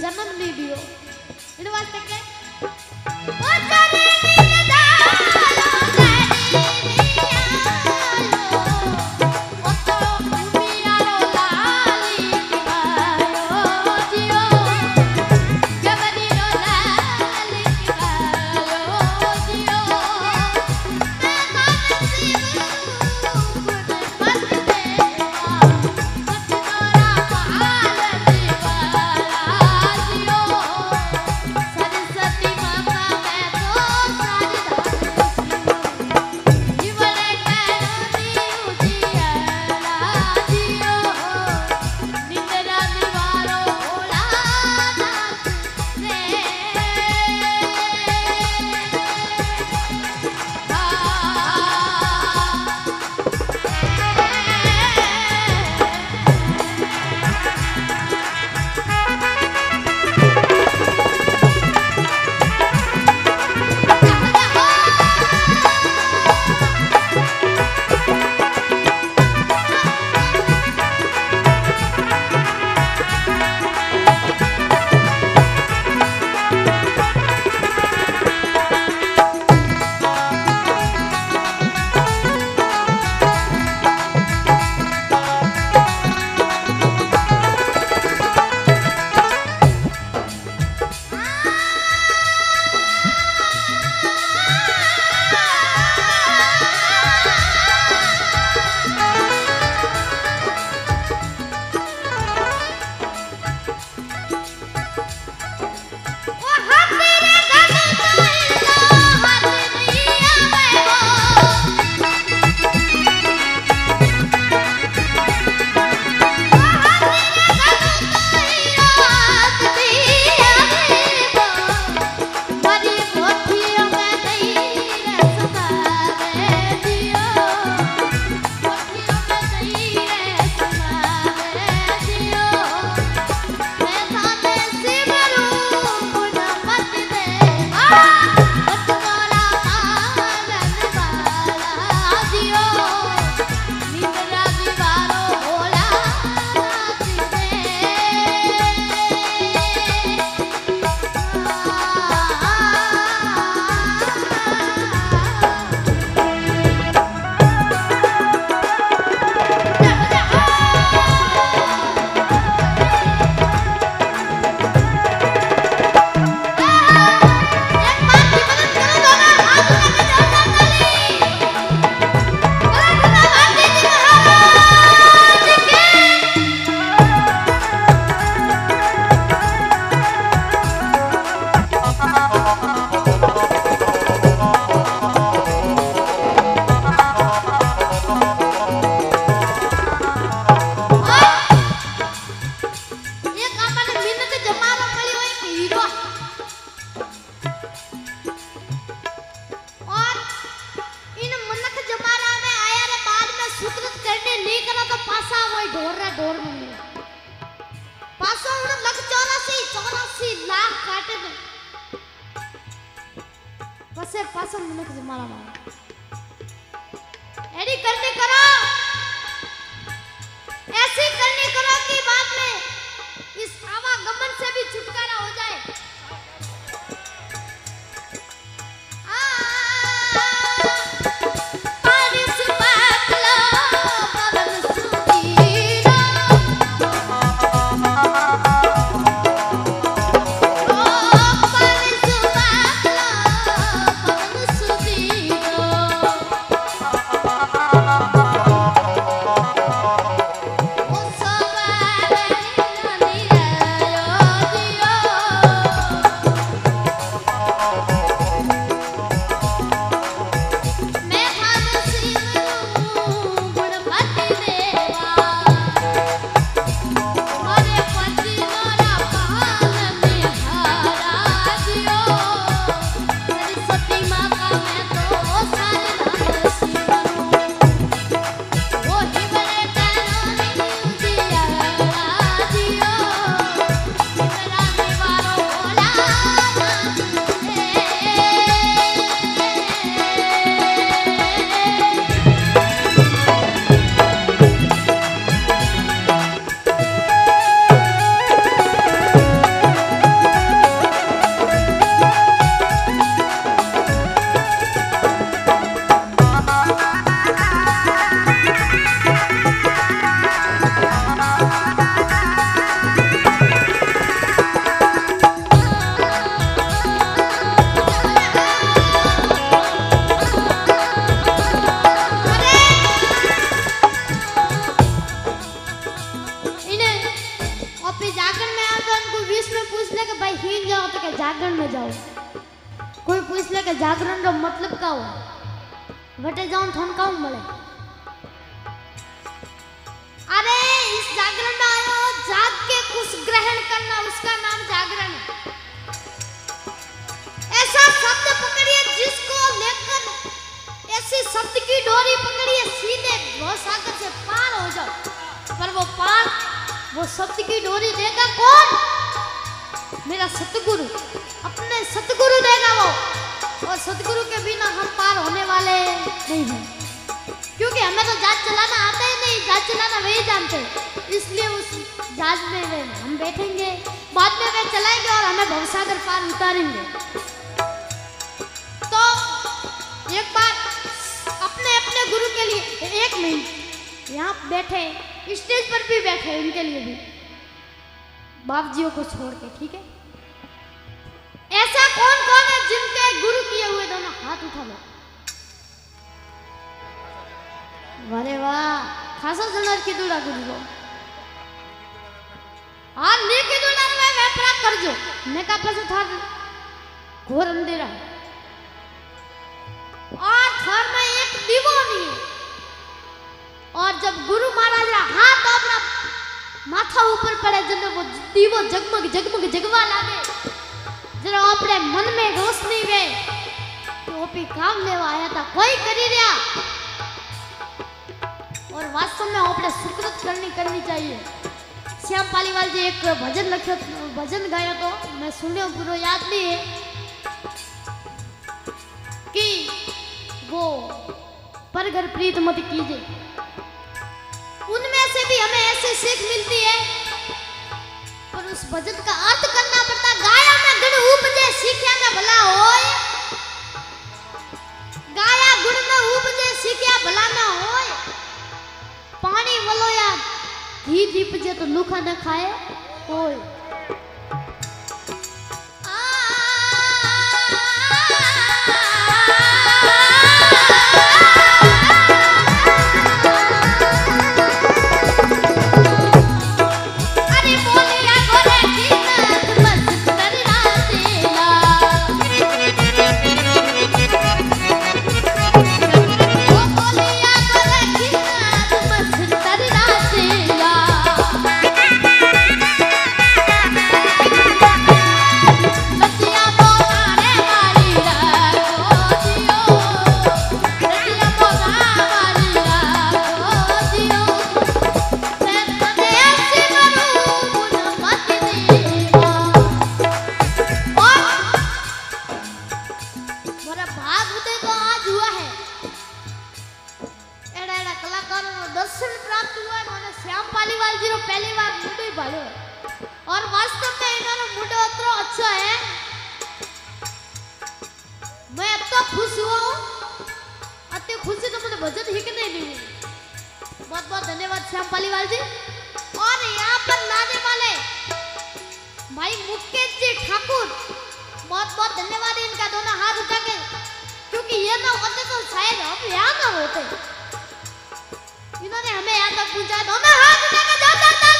जन्म नहीं दियो। इन वास्ते के ओ चले Yeah. पसे पासो मुनक से डोरी पकड़िए सीधे सागर से पार हो जाओ पर वो पार वो शब्द की डोरी देगा कौन मेरा सतगुरु अपने सतगुरु देगा वो और सतगुरु के बिना हम पार होने वाले नहीं हैं क्योंकि हमें तो जहाज़ चलाना आता ही नहीं जहाज़ चलाना वही जानते इसलिए उस जहाज़ में वे हम बैठेंगे बाद में वे चलाएँगे और हमें भवसागर पार उतारेंगे तो एक बार गुरु के लिए। एक मिनट। यहाँ बैठे, स्टेज पर भी बैठे उनके लिए भी। बाप जियों को छोड़ के, ठीक है? ऐसा कौन कौन है जिनके गुरु किए हुए दोनों हाथ उठा लो? अरे वाह। खासा जणार की दूड़ा गुरु को। हाँ ने की दूड़ा में वे कर जो। ने का पैसे था घोर अंधेरा। और थर में एक दीवो नहीं है और जब गुरु महाराज हाथ अपना माथा ऊपर पड़े, जब वो दीवो जगमग जगमग जगवा लागे जरा अपने मन में रोशनी वे तो भी काम लेवा आया था, कोई करी रहा। और वास्तव में अपने सुकृत करनी करनी चाहिए। श्याम पालीवाल जी एक भजन लख्यो, भजन गायो तो मैं सुनियो पूरा याद नहीं है कि वो पर घर प्रीत मत कीजिए। उनमें से भी हमें ऐसी सीख मिलती है। पर उस भजन का अर्थ करना पड़ता, गाया में गुण उपजे, सीख्या में भला होय गाया गुण में उपजे, सीख्या भला ना होय पानी वलोया घी दीपजे तो लुखा न खाए। होय भाई मुकेश जी ठाकुर। बहुत बहुत धन्यवाद इनका दोनों हाथ उठा के क्योंकि ये ना होते तो शायद हम यहाँ ना होते। इन्होंने हमें याद तक दोनों हाथ उठा के जाता था।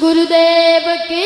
गुरुदेव की